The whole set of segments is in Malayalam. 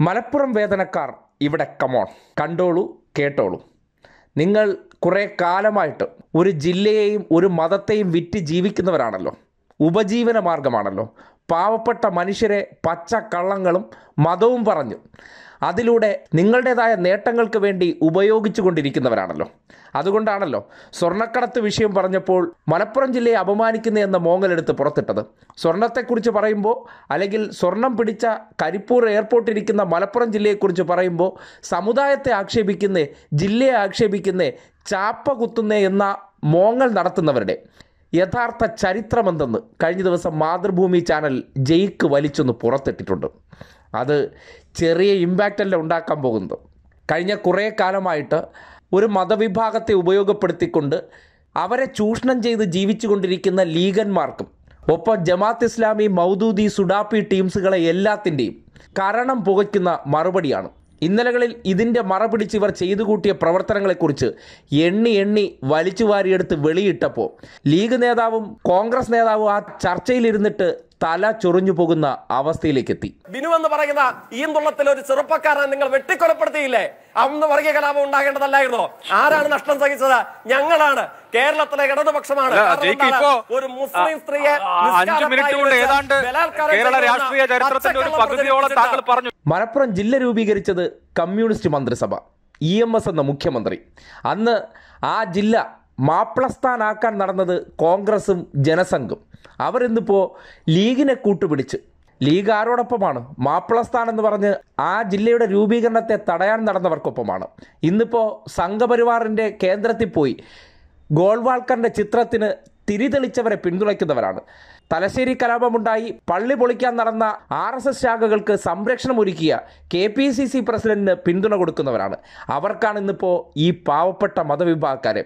മലപ്പുറം വേദനക്കാർ ഇവിടെ കമോൺ കണ്ടോളൂ കേട്ടോളൂ. നിങ്ങൾ കുറേ കാലമായിട്ട് ഒരു ജില്ലയെയും ഒരു മതത്തെയും വിറ്റ് ജീവിക്കുന്നവരാണല്ലോ. ഉപജീവന മാർഗമാണല്ലോ. പാവപ്പെട്ട മനുഷ്യരെ പച്ച കള്ളങ്ങളും മതവും പറഞ്ഞു. അതിലൂടെ നിങ്ങളുടേതായ നേട്ടങ്ങൾക്ക് വേണ്ടി ഉപയോഗിച്ചു കൊണ്ടിരിക്കുന്നവരാണല്ലോ. അതുകൊണ്ടാണല്ലോ സ്വർണക്കടത്ത് വിഷയം പറഞ്ഞപ്പോൾ മലപ്പുറം ജില്ലയെ അപമാനിക്കുന്ന എന്ന മോങ്ങലെടുത്ത് പുറത്തിട്ടത്. സ്വർണത്തെക്കുറിച്ച് പറയുമ്പോൾ അല്ലെങ്കിൽ സ്വർണം പിടിച്ച കരിപ്പൂർ എയർപോർട്ടിരിക്കുന്ന മലപ്പുറം ജില്ലയെക്കുറിച്ച് പറയുമ്പോൾ സമുദായത്തെ ആക്ഷേപിക്കുന്നേ ജില്ലയെ ആക്ഷേപിക്കുന്നേ ചാപ്പ കുത്തുന്നേ എന്ന മോങ്ങൽ നടത്തുന്നവരുടെ യഥാർത്ഥ ചരിത്രമെന്തെന്ന് കഴിഞ്ഞ ദിവസം മാതൃഭൂമി ചാനൽ ജയിക്ക് വലിച്ചൊന്ന് പുറത്തിട്ടിട്ടുണ്ട്. അത് ചെറിയ ഇമ്പാക്റ്റല്ല ഉണ്ടാക്കാൻ പോകുന്നത്? കഴിഞ്ഞ കുറേ കാലമായിട്ട് ഒരു മതവിഭാഗത്തെ ഉപയോഗപ്പെടുത്തിക്കൊണ്ട് അവരെ ചൂഷണം ചെയ്ത് ജീവിച്ചുകൊണ്ടിരിക്കുന്ന ലീഗന്മാർക്കും ഒപ്പം ജമാത്ത് ഇസ്ലാമി മൗദൂദി സുഡാപ്പി ടീംസുകളെ എല്ലാത്തിന്റെയും കരണം പുകയ്ക്കുന്ന മറുപടിയാണ് ഇന്നലകളിൽ ഇതിന്റെ മറ പിടിച്ച് ഇവർ ചെയ്തു കൂട്ടിയ പ്രവർത്തനങ്ങളെക്കുറിച്ച് എണ്ണി എണ്ണി വലിച്ചു വാരിയെടുത്ത് വെളിയിട്ടപ്പോൾ ലീഗ് നേതാവും കോൺഗ്രസ് നേതാവും ആ ചർച്ചയിലിരുന്നിട്ട് തല ചൊറിഞ്ഞു പോകുന്ന അവസ്ഥയിലേക്ക് എത്തി ബിനു എന്ന് പറയുന്ന ഈ ഈന്തുള്ളത്തിൽ ഒരു ചെറുപ്പക്കാരൻ നിങ്ങൾ വെട്ടിക്കൊലപ്പെടുത്തിയില്ലേ? അന്ന് വർഗീയ കലാപം ഉണ്ടാകേണ്ടതല്ലായിരുന്നോ? ആരാണ് നഷ്ടം സഹിച്ചത്? ഞങ്ങളാണ്. കേരളത്തിലെ ഇടതുപക്ഷമാണ്. ഒരു മുസ്ലിം സ്ത്രീയെ അഞ്ച് മിനിറ്റ് കൊണ്ട് ഏതാണ്ട് കേരള രാഷ്ട്രീയ ചരിത്രത്തിന്റെ ഒരു പകുതിയോളം താങ്കൾ പറഞ്ഞു. മലപ്പുറം ജില്ല രൂപീകരിച്ചത് കമ്മ്യൂണിസ്റ്റ് മന്ത്രിസഭ ഇ എം എസ് എന്ന മുഖ്യമന്ത്രി. അന്ന് ആ ജില്ല മാപ്പിളസ്ഥാനാക്കാൻ നടന്നത് കോൺഗ്രസും ജനസംഘും. അവരിന്നിപ്പോൾ ലീഗിനെ കൂട്ടുപിടിച്ച്. ലീഗ് ആരോടൊപ്പമാണ്. മാപ്പിളസ്ഥാൻ എന്ന് പറഞ്ഞ് ആ ജില്ലയുടെ രൂപീകരണത്തെ തടയാൻ നടന്നവർക്കൊപ്പമാണ്. ഇന്നിപ്പോൾ സംഘപരിവാറിന്റെ കേന്ദ്രത്തിൽ പോയി ഗോൾവാൾക്കറിന്റെ ചിത്രത്തിന് തിരിതെളിച്ചവരെ പിന്തുണയ്ക്കുന്നവരാണ്. തലശ്ശേരി കലാപമുണ്ടായി. പള്ളി പൊളിക്കാൻ നടന്ന ആർ എസ് എസ് ശാഖകൾക്ക് സംരക്ഷണം ഒരുക്കിയ കെ പി സി സി പ്രസിഡന്റിന് പിന്തുണ കൊടുക്കുന്നവരാണ്. അവർക്കാണ് ഇന്നിപ്പോൾ ഈ പാവപ്പെട്ട മതവിഭാഗക്കാരെ.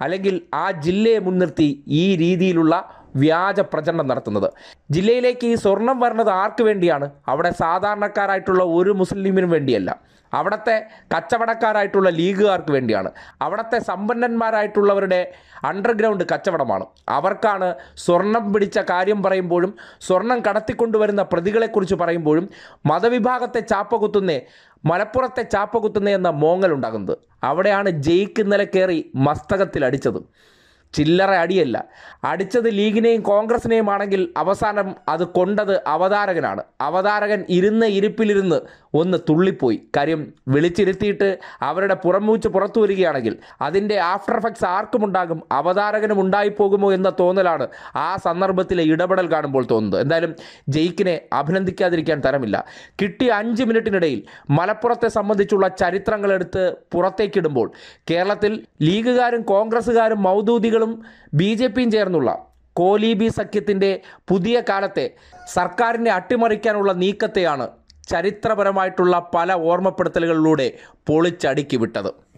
അല്ലെങ്കിൽ ആ ജില്ലയെ മുൻനിർത്തി ഈ രീതിയിലുള്ള വ്യാജ പ്രചരണം നടത്തുന്നത്. ജില്ലയിലേക്ക് ഈ സ്വർണം വരുന്നത് ആർക്ക് വേണ്ടിയാണ്? അവിടെ സാധാരണക്കാരായിട്ടുള്ള ഒരു മുസ്ലിമിനും വേണ്ടിയല്ല. അവിടുത്തെ കച്ചവടക്കാരായിട്ടുള്ള ലീഗുകാർക്ക് വേണ്ടിയാണ്. അവിടുത്തെ സമ്പന്നന്മാരായിട്ടുള്ളവരുടെ അണ്ടർഗ്രൗണ്ട് കച്ചവടമാണ്. അവർക്കാണ് സ്വർണം പിടിച്ച കാര്യം പറയുമ്പോഴും സ്വർണം കടത്തിക്കൊണ്ടുവരുന്ന പ്രതികളെക്കുറിച്ച് പറയുമ്പോഴും മതവിഭാഗത്തെ ചാപ്പ കുത്തുന്നേ മലപ്പുറത്തെ ചാപ്പ കുത്തുന്നേ എന്ന മോങ്ങലുണ്ടാകുന്നത്. അവിടെയാണ് ജയിക്ക് ഇന്നലെ കയറി മസ്തകത്തിൽ അടിച്ചത് ചില്ലറ അടിയല്ല. അടിച്ചത് ലീഗിനെയും കോൺഗ്രസിനെയും ആണെങ്കിൽ അവസാനം അത് കൊണ്ടത് അവതാരകനാണ്. അവതാരകൻ ഇരുന്ന ഇരിപ്പിലിരുന്ന് ഒന്ന് തുള്ളിപ്പോയി. കാര്യം വിളിച്ചിരുത്തിയിട്ട് അവരുടെ പുറംമൂച്ച് പുറത്തു വരികയാണെങ്കിൽ അതിന്റെ ആഫ്റ്റർ എഫക്ട്സ് ആർക്കും ഉണ്ടാകും അവതാരകനും ഉണ്ടായിപ്പോകുമോ എന്ന തോന്നലാണ് ആ സന്ദർഭത്തിലെ ഇടപെടൽ കാണുമ്പോൾ തോന്നുന്നത്. എന്തായാലും ജയിക്കിനെ അഭിനന്ദിക്കാതിരിക്കാൻ തരമില്ല. കിട്ടിയ അഞ്ച് മിനിറ്റിനിടയിൽ മലപ്പുറത്തെ സംബന്ധിച്ചുള്ള ചരിത്രങ്ങളെടുത്ത് പുറത്തേക്കിടുമ്പോൾ കേരളത്തിൽ ലീഗുകാരും കോൺഗ്രസ്സുകാരും മൗദൂദികളും ബി ജെ പിയും ചേർന്നുള്ള കോലീബി സഖ്യത്തിന്റെ പുതിയ കാലത്തെ സർക്കാരിനെ അട്ടിമറിക്കാനുള്ള നീക്കത്തെയാണ് ചരിത്രപരമായിട്ടുള്ള പല ഓർമ്മപ്പെടുത്തലുകളിലൂടെ പൊളിച്ചടുക്കി വിട്ടത്.